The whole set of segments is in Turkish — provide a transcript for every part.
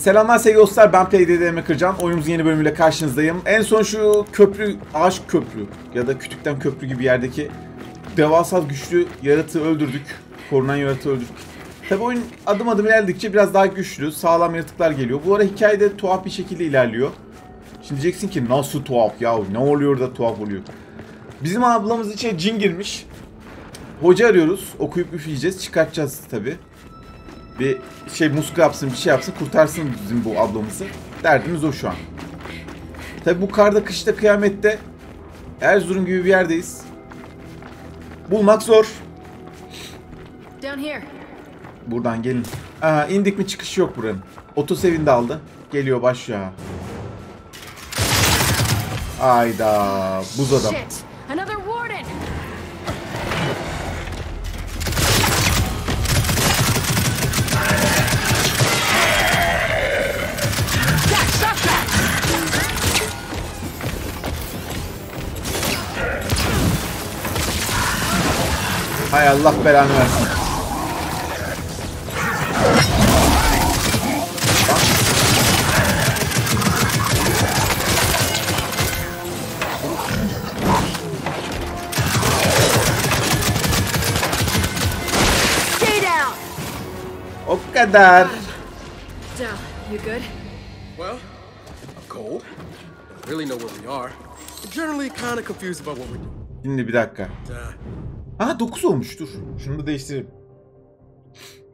Selamlar sevgili dostlar ben PDDM Kırcan. Oyunumuzun yeni bölümüyle karşınızdayım. En son şu köprü, ağaç köprü ya da kütükten köprü gibi yerdeki devasa güçlü yaratığı öldürdük. Korunan yaratığı öldürdük. Tabi oyun adım adım ilerledikçe biraz daha güçlü, sağlam yaratıklar geliyor. Bu ara hikayede tuhaf bir şekilde ilerliyor. Şimdi diyeceksin ki nasıl tuhaf ya ne oluyor da tuhaf oluyor. Bizim ablamız içine cin girmiş. Hoca arıyoruz. Okuyup üfleyeceğiz. Çıkartacağız tabi. Bir şey muska yapsın bir şey yapsın kurtarsın bizim bu ablamızı. Derdimiz o şu an. Tabi bu karda kışta kıyamette Erzurum gibi bir yerdeyiz. Bulmak zor. Buradan gelin. Aa, indik mi çıkış yok buranın. Otosevin de aldı. Geliyor başlıyor. Ayda buz adam. Shit! Hay Allah belanı versin. Stay down! O kadar. Down. You good? Well, I'm cold. Don't really know where we are. I'm generally kind of confused about what we're doing. Şimdi bir dakika. Aha 9 olmuş dur. Şunu da değiştirelim.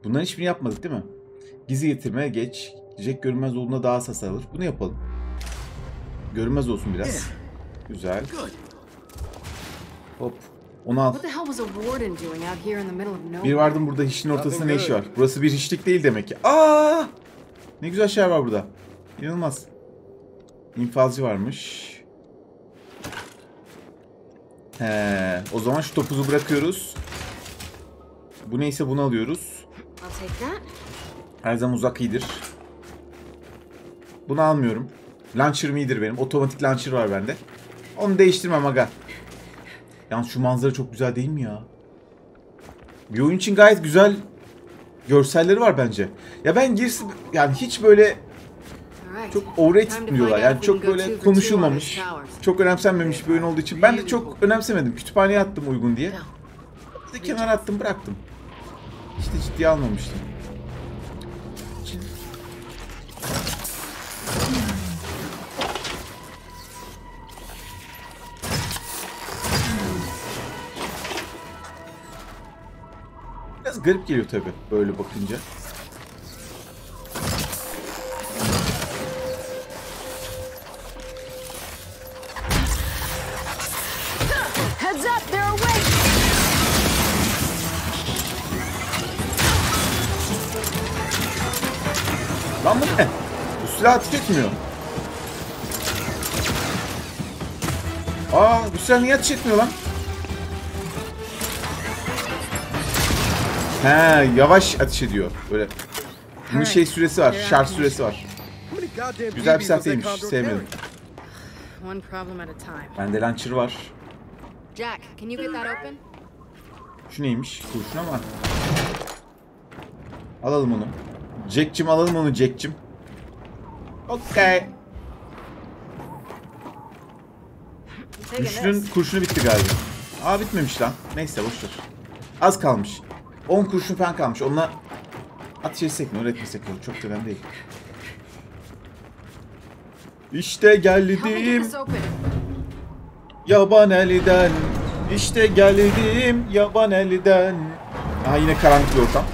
Bunların hiçbirini yapmadık değil mi? Gizli getirme geç. Jack görünmez olduğunda daha hassas alır. Bunu yapalım. Görünmez olsun biraz. Güzel. Hop. Onu al. Bir vardım burada hiçliğin ortasında ne işi var? Burası bir hiçlik değil demek ki. Aa! Ne güzel şeyler var burada. İnanılmaz. İnfazcı varmış. He, o zaman şu topuzu bırakıyoruz. Bu neyse bunu alıyoruz. Her zaman uzak iyidir. Bunu almıyorum. Launcher'ım iyidir benim. Otomatik launcher var bende. Onu değiştirmem aga. Yalnız şu manzara çok güzel değil mi ya? Bir oyun için gayet güzel görselleri var bence. Ya ben girsin yani hiç böyle. Çok overrated diyorlar. Yani çok böyle konuşulmamış, çok önemsenmemiş bir oyun olduğu için ben de çok önemsemedim. Kütüphaneye attım uygun diye. Bir de kenara attım bıraktım. İşte ciddiye almamıştım. Biraz garip geliyor tabi böyle bakınca. Heads up! They're awake! Lan bu ne? Bu silah ateş etmiyor. Aa bu silah niye ateş etmiyor lan? He yavaş ateş ediyor. Böyle. Bunun şey süresi var. Şarj süresi var. Güzel bir silah değilmiş. Sevmedim. carrying? One problem at a time. Bende launcher var. Jack, can you get that open? Şu neymiş? Kurşun ama. Alalım onu. Jack'cim alalım onu Jack'cim. Okey. Taking Üçlünün this. kurşunu bitti galiba. Aa bitmemiş lan. Neyse boşver. Az kalmış. 10 kurşun falan kalmış. Onunla ateş etsek mi öğretmesek mi? Çok da önemli değil. İşte geldim. Yaban elden. İşte geldim yaban elden. Aha yine karanlık bir ortam.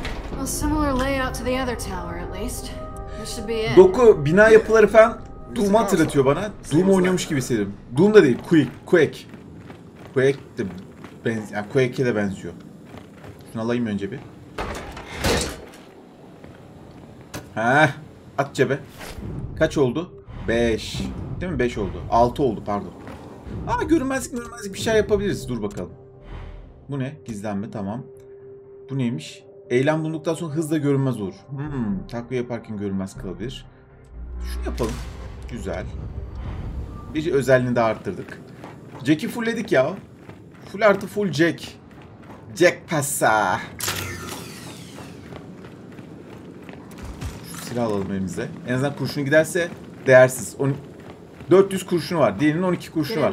A similar layout to the other tower, at least. This should be it. Doku bina yapıları falan Doom'u hatırlatıyor bana. Doom oynuyormuş gibi hissediyorum. Doom da değil, Quake. Quake. Quake de benz yani Quake'e de benziyor. Şunu alayım önce bir. Heh. At cebe. Kaç oldu? 5. Değil mi? 5 oldu. 6 oldu pardon. Aa görünmezlik görünmezlik bir şey yapabiliriz. Dur bakalım. Bu ne? Gizlenme tamam. Bu neymiş? Eylem bulunduktan sonra hızla görünmez olur. Hmm, takviye yaparken görünmez kalabilir. Şunu yapalım. Güzel. Bir özelliğini daha arttırdık. Jack'i fullledik ya. Full artı full Jack. Jack passa. Şu silah alalım elimize. En azından kurşunu giderse değersiz. 400 kurşunu var. Diğerinin 12 Get kurşunu var.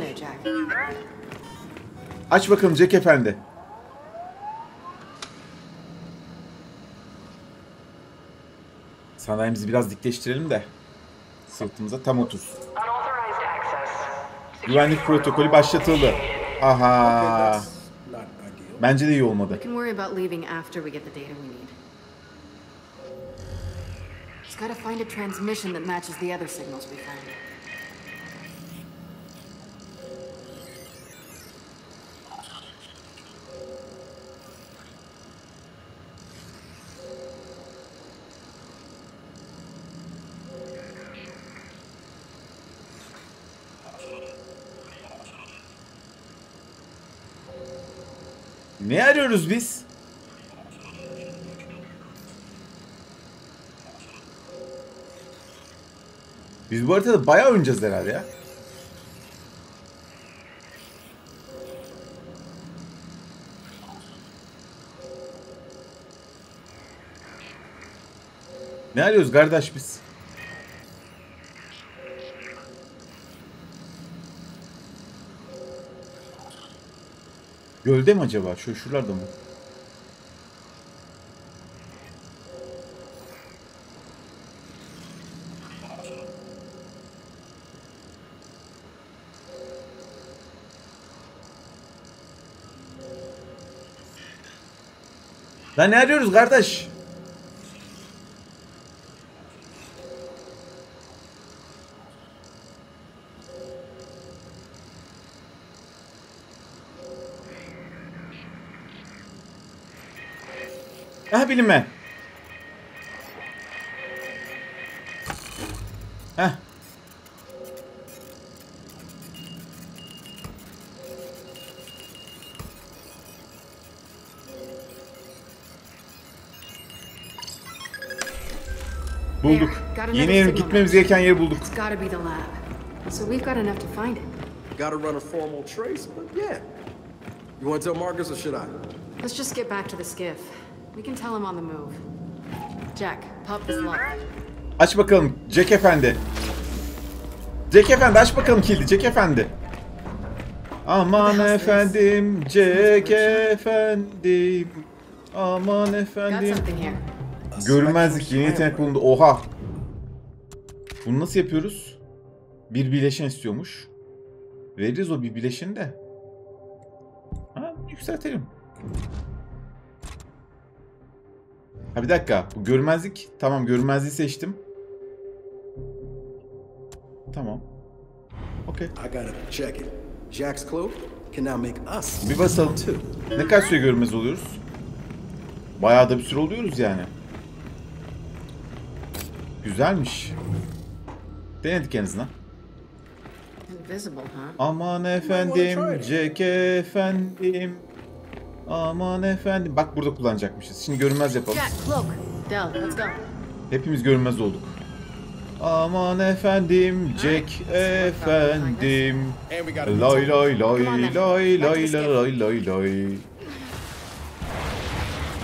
Aç bakalım Jack Efendi. Sandalyemizi biraz dikleştirelim de. Sırtımıza tam otursun. Unauthorized access. Güvenlik protokolü başlatıldı. Aha. Bence de iyi olmadı. Gotta find a transmission that matches the other signals we found. Ne arıyoruz biz? Biz bu haritada bayağı oynayacağız herhalde ya. Ne arıyoruz kardeş biz? Gölde mi acaba? Şu şuralarda mı? Lan ne arıyoruz kardeş? Ha bilinme. Heh. Bulduk. Yeni yer gitmemiz gereken yeri bulduk. It's gotta be the lab. So we've got enough to find it. Gotta run a formal trace, but yeah. You want to tell Marcus or should I? Let's just get back to the skiff. We can tell him on the move. Jack, pop this lock. Aç bakalım Jack Efendi. Jack Efendi aç bakalım kilidi Jack Efendi. Aman efendim Jack Efendi. Aman efendim. Görünmezlik yeni yetenek bulundu. Oha. Bunu nasıl yapıyoruz? Bir bileşen istiyormuş. Veririz o bir bileşeni de. Ha, yükseltelim. Ha bir dakika. Bu görünmezlik. Tamam görünmezliği seçtim. Tamam. Okey. I gotta check it. Jack's cloak can now make us Bir basalım. too. Ne kadar süre görünmez oluyoruz? Bayağı da bir süre oluyoruz yani. Güzelmiş. Denedik en azından. Aman efendim, Jack efendim. Aman efendim. Bak burada kullanacakmışız. Şimdi görünmez yapalım. Jack, cloak. Del, let's go. Hepimiz görünmez olduk. Aman efendim, Jack efendim. Lay lay lay lay lay lay lay lay.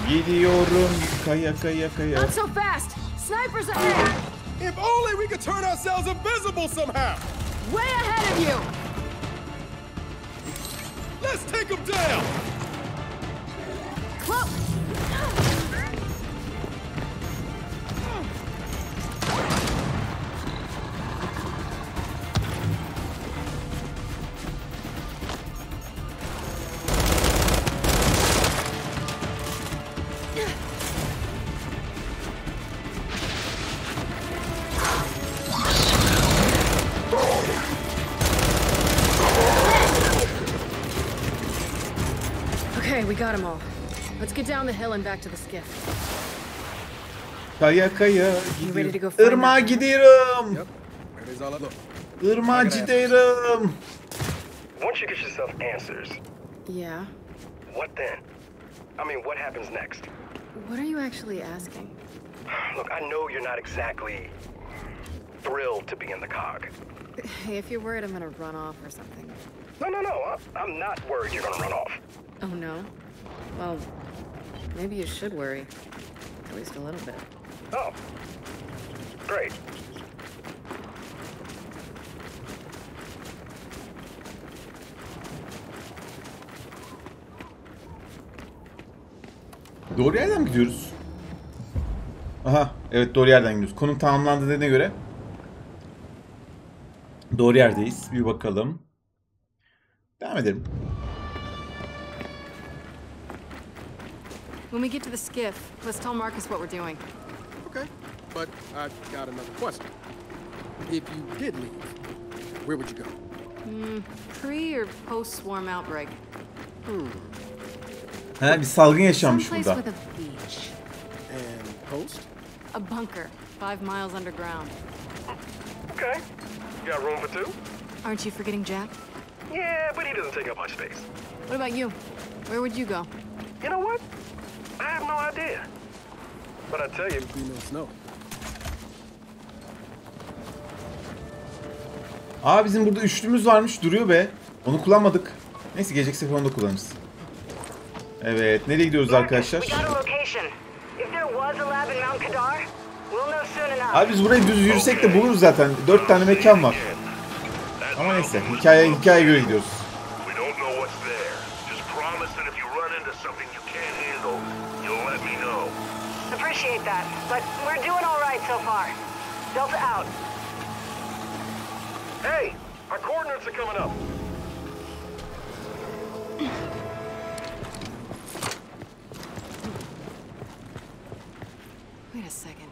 Gidiyorum kaya kaya kaya. Not so fast! Snipers ahead! If only we could turn ourselves invisible somehow! Way ahead of you! Okay, we got them all. Let's get down the hill and back to the skiff. Kaya kaya You ready to go gidiyorum. find Irmağa that? gidiyorum. Yep. That is all I look. Irmağa gidiyorum. Once you get yourself answers, Yeah? what then? I mean, what happens next? What are you actually asking? Look, I know you're not exactly thrilled to be in the cog. Hey, if you're worried I'm gonna run off or something. No, no, no. I- I'm not worried you're gonna run off. Oh no? Well, maybe you should worry. At least a little bit. Oh. Great. Doğru yerden mi gidiyoruz? Aha evet doğru yerden gidiyoruz. Konum tamamlandı dediğine göre doğru yerdeyiz. Bir bakalım. Devam edelim. When we get to the skiff, let's tell Marcus what we're doing. Okay, but I've got another question. If you did leave, where would you go? Hmm, pre or post swarm outbreak? Hmm. Ha, bir salgın yaşanmış Someplace burada. with a beach. And post? A bunker, five miles underground. Okay. You got room for two? Aren't you forgetting Jack? Yeah, but he doesn't take up much space. What about you? Where would you go? You know what? I have no idea. But I tell you, We know snow. Aa bizim burada üçlümüz varmış. Duruyor be. Onu kullanmadık. Neyse gelecek sefer onu da kullanırız. Evet. Nereye gidiyoruz arkadaşlar? Know. Abi biz burayı düz yürüsek de buluruz zaten. Dört tane mekan var. Ama neyse. Hikaye, hikaye göre gidiyoruz. We don't know what's there. Just promise that if you run into something you can't handle, you'll let me know. Appreciate that, but we're doing all right so far. Delta out. hey, our coordinates are coming up. Wait a second.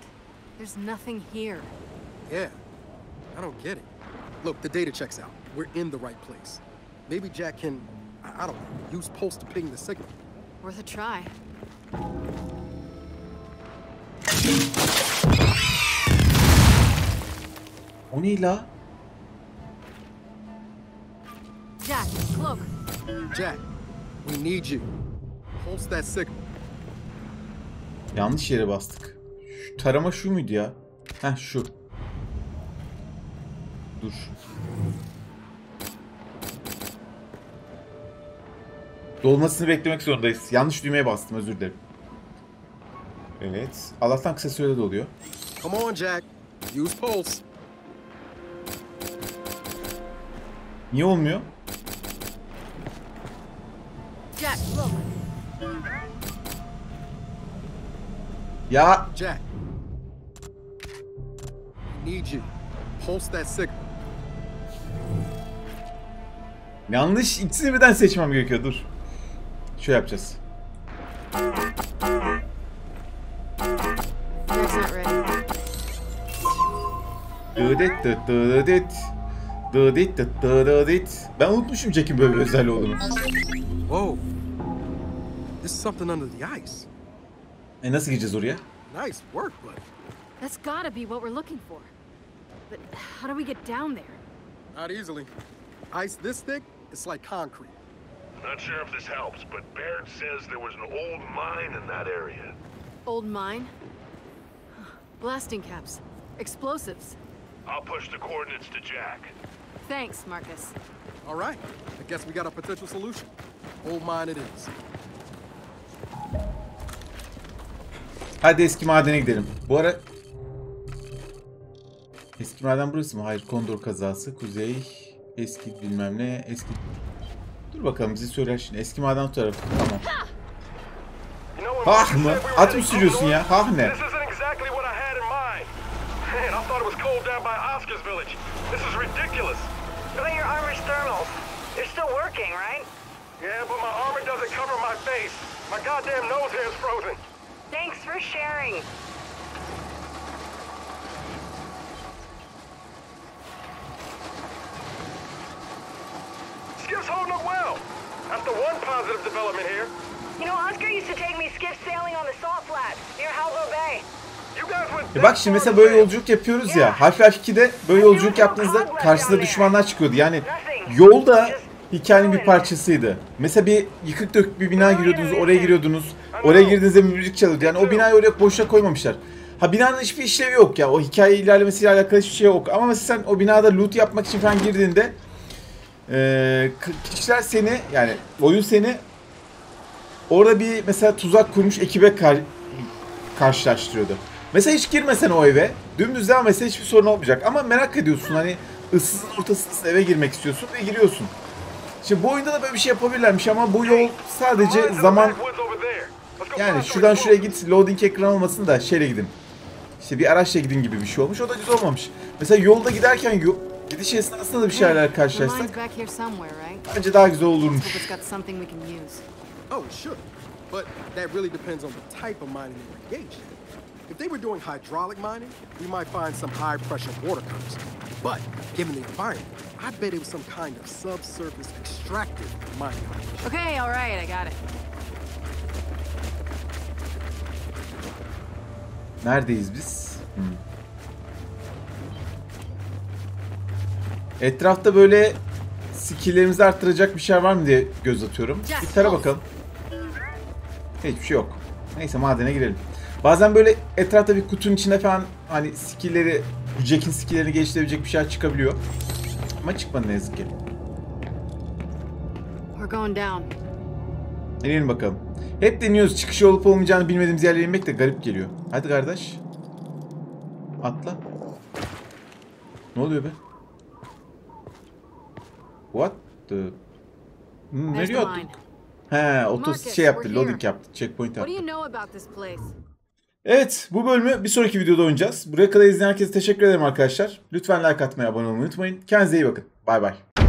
There's nothing here. Yeah, I don't get it. Look, the data checks out. We're in the right place. Maybe Jack can, I I don't know, use pulse to ping the signal. Worth a try. Ne la? Jack, cloak. Jack, we need you. Pulse that signal. Yanlış yere bastık. Şu tarama şu muydu ya? Heh şu. Dur. Dolmasını beklemek zorundayız. Yanlış düğmeye bastım özür dilerim. Evet. Allah'tan kısa sürede doluyor. Come on, Jack. Use pulse. Niye olmuyor? Jack. Ya Jack. Need you. Pulse that signal. yanlış ikisini birden seçmem gerekiyor dur. Şöyle yapacağız. Dıdıt dıt dıdıt. Dıdıt dıt dıdıt. Ben unutmuşum Jack'in böyle bir özelliği olduğunu. Whoa. There's something under the ice. E nasıl gireceğiz oraya? Nice work, buddy. That's gotta be what we're looking for. But how do we get down there? Not easily. Ice this thick, it's like concrete. Not sure if this helps, but Baird says there was an old mine in that area. Old mine? Blasting caps. Explosives. I'll push the coordinates to Jack. Thanks, Marcus. All right. I guess we got a potential solution. Old mine it is. Hadi eski madene gidelim. Bu ara... Eski maden burası mı? Hayır. Kondor kazası. Kuzey. Eski bilmem ne. Eski... Dur bakalım bizi söyler şimdi. Eski maden tarafı. Tamam. Hah mı? At mı sürüyorsun ya? Hah ne? Thought it was cold down by Oscar's village. This is ridiculous. About your armor's thermals? They're still working, right? Yeah, but my armor doesn't cover my face. My goddamn nose hair is frozen. Thanks for sharing. Skiff's holding up well. That's the one positive development here. You know, Oscar used to take me skiff sailing on the Salt Flats near Halvo Bay. E bak şimdi mesela böyle yolculuk yapıyoruz ya. Half-Life 2'de böyle yolculuk yaptığınızda karşısında düşmanlar çıkıyordu. Yani yolda hikayenin bir parçasıydı. Mesela bir yıkık dökük bir bina giriyordunuz, oraya giriyordunuz. Oraya girdiğinizde müzik çalıyordu. Yani o binayı oraya boşuna koymamışlar. Ha binanın hiçbir işlevi yok ya. O hikaye ilerlemesiyle alakalı hiçbir şey yok. Ama mesela sen o binada loot yapmak için falan girdiğinde k- kişiler seni yani oyun seni orada bir mesela tuzak kurmuş ekibe kar- karşılaştırıyordu. Mesela hiç girmesen o eve, dümdüz devam etse hiçbir sorun olmayacak. Ama merak ediyorsun hani ıssızın ortasında eve girmek istiyorsun ve giriyorsun. Şimdi bu oyunda da böyle bir şey yapabilirlermiş ama bu yol sadece zaman yani şuradan şuraya git loading ekran olmasın da şeyle gidin. İşte bir araçla gidin gibi bir şey olmuş. O da güzel olmamış. Mesela yolda giderken yo- gidiş esnasında da bir şeyler The karşılaşsak bence daha güzel olurmuş. Oh, sure. But that really depends on the type of mining were engaged in. If they were doing hydraulic mining, we might find some high pressure water cutters. But given the environment, I bet it was some kind of subsurface extractive mining. Okay, all right, I got it. Neredeyiz biz? Hmm. Etrafta böyle skilllerimizi arttıracak bir şey var mı diye göz atıyorum. Bir tara bakalım. Hiçbir şey yok. Neyse madene girelim. Bazen böyle etrafta bir kutunun içinde falan hani skillleri, Jack'in skilllerini geliştirebilecek bir şeyler çıkabiliyor. Ama çıkmadı ne yazık ki. İnelim bakalım. Hep deniyoruz çıkışı olup olmayacağını bilmediğimiz yerlere inmek de garip geliyor. Hadi kardeş. Atla. Ne oluyor be? What the... Hmm, nereye attık? He, Marcus, şey yaptı, loading yaptı, checkpoint yaptı. Evet, bu bölümü bir sonraki videoda oynayacağız. Buraya kadar izleyen herkese teşekkür ederim arkadaşlar. Lütfen like atmayı, abone olmayı unutmayın. Kendinize iyi bakın. Bay bay.